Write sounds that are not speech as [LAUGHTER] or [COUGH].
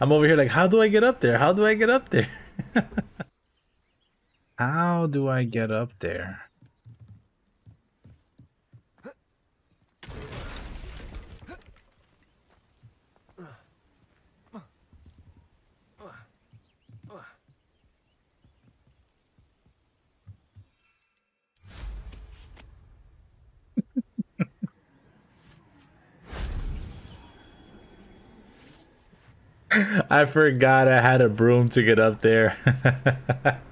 I'm over here like, how do I get up there? How do I get up there? [LAUGHS] how do I get up there? I forgot I had a broom to get up there. [LAUGHS]